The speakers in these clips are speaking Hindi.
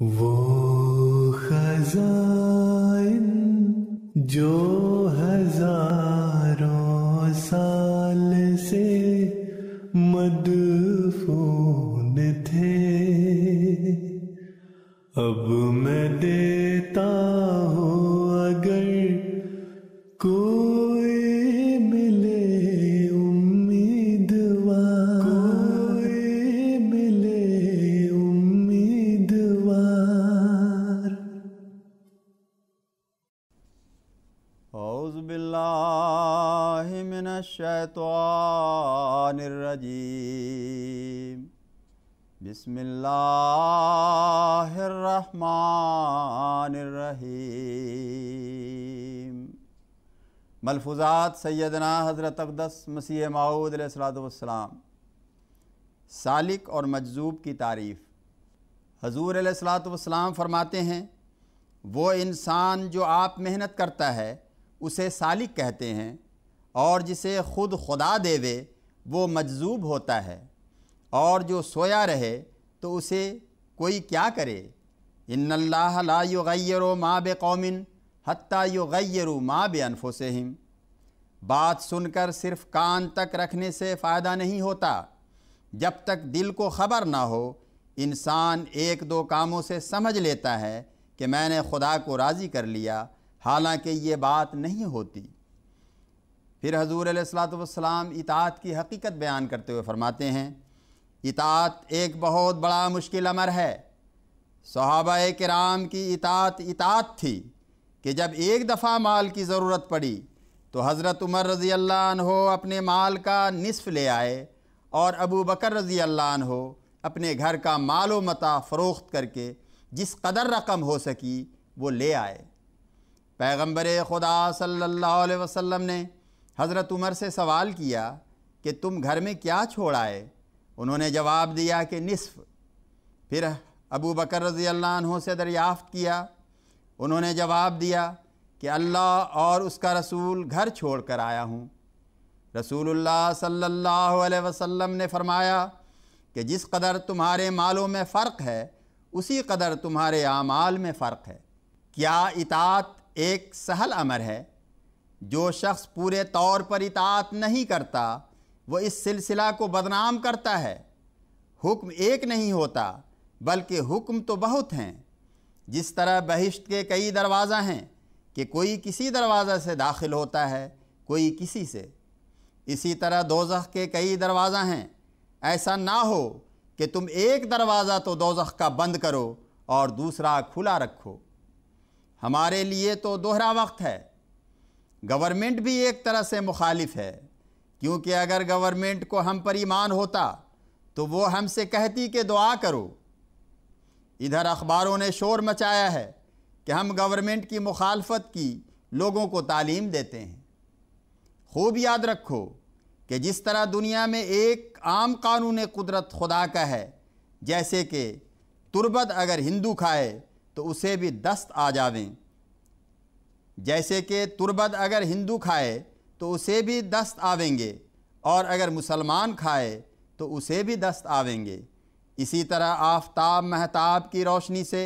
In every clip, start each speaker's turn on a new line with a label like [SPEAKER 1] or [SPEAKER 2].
[SPEAKER 1] वो खजाइन जो हज़ारों साल से मदफून थे। अब मैं देता हूँ अगर कोई
[SPEAKER 2] औज़बिल्लाहिमिनश्शैतानिर्रजीम बिस्मिल्लाहिर्रहमानिर्रहीम। मलफूज़ात सैदना हज़रत अक़दस मसीह माऊद अलैहिस्सलाम सालिक और मजजूब की तारीफ़। हजूर अलैहिस्सलाम फरमाते हैं, वो इंसान जो आप मेहनत करता है, उसे सालिक कहते हैं और जिसे खुद खुदा देवे, वो मजजूब होता है। और जो सोया रहे तो उसे कोई क्या करे? इन ला युगैरो माँ बे कौमिन हत्ता युगैरू माँ बे अनफुसहिम बात सुनकर सिर्फ़ कान तक रखने से फ़ायदा नहीं होता। जब तक दिल को ख़बर ना हो, इंसान एक दो कामों से समझ लेता है कि मैंने खुदा को राज़ी कर लिया, हालाँकि ये बात नहीं होती। फिर हजूर सलाम इतात की हकीकत बयान करते हुए फरमाते हैं इतात एक बहुत बड़ा मुश्किल अमर है। सहाबा कराम की इतात इतात थी कि जब एक दफ़ा माल की ज़रूरत पड़ी तो हज़रत उमर रज़ी अल्लाह हो अपने माल का निसफ़ ले आए और अबू बकर रज़ी अल्लाह हो अपने घर का मालो मता फ़रोख्त करके जिस कदर रकम हो सकी वो ले आए। पैगंबर खुदा सल्लल्लाहु अलैहि वसल्लम ने हज़रत उमर से सवाल किया कि तुम घर में क्या छोड़ आए? उन्होंने जवाब दिया कि निसफ़। फिर अबू बकर रज़ी अल्लाह से दरियाफ़्त किया। उन्होंने जवाब दिया कि अल्लाह और उसका रसूल घर छोड़ कर आया हूँ। रसूलुल्लाह सल्लल्लाहु अलैहि वसल्लम ने फरमाया कि जिस कदर तुम्हारे मालों में फ़र्क है, उसी कदर तुम्हारे आमाल में फ़र्क है। क्या इतात एक सहल अमर है? जो शख्स पूरे तौर पर इतात नहीं करता, वो इस सिलसिला को बदनाम करता है। हुक्म एक नहीं होता, बल्कि हुक्म तो बहुत हैं। जिस तरह बहिश्त के कई दरवाज़ा हैं कि कोई किसी दरवाज़ा से दाखिल होता है, कोई किसी से। इसी तरह दोजख के कई दरवाज़ा हैं। ऐसा ना हो कि तुम एक दरवाज़ा तो दोजख का बंद करो और दूसरा खुला रखो। हमारे लिए तो दोहरा वक्त है। गवर्नमेंट भी एक तरह से मुखालिफ है, क्योंकि अगर गवर्नमेंट को हम पर ईमान होता तो वो हमसे कहती कि दुआ करो। इधर अखबारों ने शोर मचाया है कि हम गवर्नमेंट की मुखालफत की लोगों को तालीम देते हैं। खूब याद रखो कि जिस तरह दुनिया में एक आम कानून कुदरत खुदा का है, जैसे कि तुरबत अगर हिंदू खाए तो उसे भी दस्त आ जावें। जैसे कि तुरबत अगर हिंदू खाए तो उसे भी दस्त आवेंगे, और अगर मुसलमान खाए तो उसे भी दस्त आवेंगे। इसी तरह आफताब महताब की रोशनी से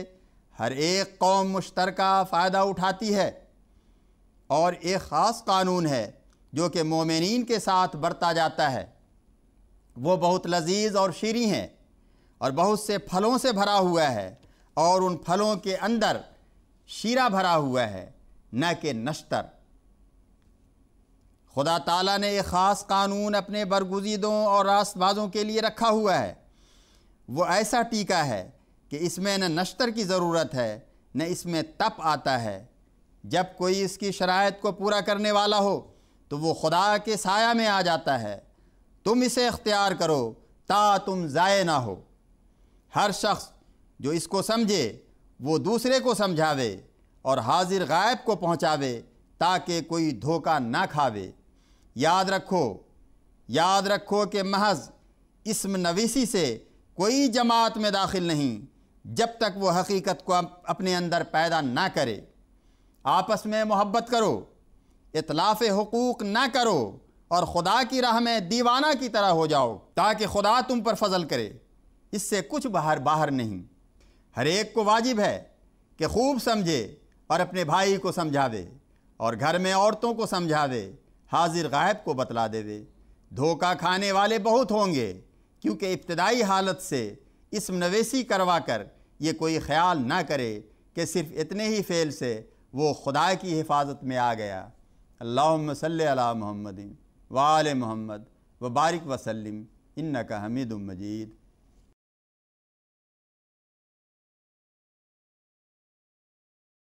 [SPEAKER 2] हर एक कौम मुश्तरका फ़ायदा उठाती है। और एक ख़ास कानून है, जो कि मोमिन के साथ बरता जाता है। वो बहुत लजीज और शीरी हैं, और बहुत से फलों से भरा हुआ है, और उन फलों के अंदर शीरा भरा हुआ है। न कि नश्तर। खुदा ताला ने एक ख़ास कानून अपने बरगुजीदों और रास्तबाजों के लिए रखा हुआ है। वो ऐसा टीका है कि इसमें न नश्तर की ज़रूरत है, न इसमें तप आता है। जब कोई इसकी शरात को पूरा करने वाला हो तो वो खुदा के साया में आ जाता है। तुम इसे अख्तियार करो, ता तुम ज़ाय ना हो। हर शख्स जो इसको समझे, वो दूसरे को समझावे। और हाजिर गायब को पहुँचावे, ताकि कोई धोखा ना खावे। याद रखो याद रखो कि महज इसम नवीसी से कोई जमात में दाखिल नहीं, जब तक वो हकीकत को अपने अंदर पैदा ना करे। आपस में मोहब्बत करो, इतलाफ़ हकूक़ ना करो, और ख़ुदा की राह में दीवाना की तरह हो जाओ, ताकि खुदा तुम पर फजल करे। इससे कुछ बाहर बाहर नहीं। हर एक को वाजिब है कि खूब समझे और अपने भाई को समझावे और घर में औरतों को समझावे हाजिर गायब को बतला देवे धोखा खाने वाले बहुत होंगे, क्योंकि इब्तदाई हालत से इसम नवेसी करवा कर ये कोई ख्याल ना करे कि सिर्फ़ इतने ही फ़ेल से वो खुदा की हिफाजत में आ गया। अल्लाहुम्म सल्ली वाल मोहम्मद, व बारिक वसल्लम इन्नका हमीदुम मजीद।